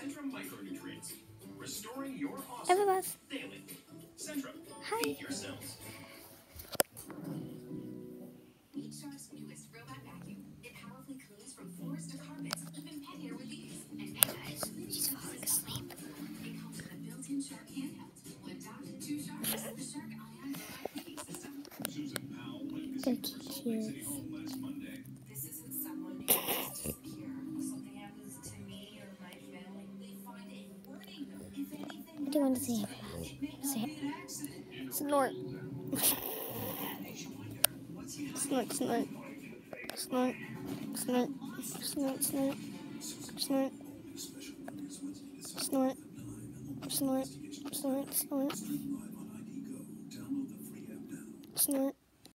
Centrum micronutrients, restoring your awesome Everybody. daily. Centrum, Hi. feed your cells. Meet newest robot vacuum. It powerfully cleans from floors to carpets, even pet hair with ease. And Mega is really She's falling asleep. It comes with a built-in Shark handheld. One dock, two sharks. The Shark Ion robot cleaning system. Susan Powell went They're missing from Salt Lake City cute. Do want to say Say. Snort. Snort, snort. Snort. Snort. Snort, snort. Snort. Snort. Snort. Snort, snort. Snort.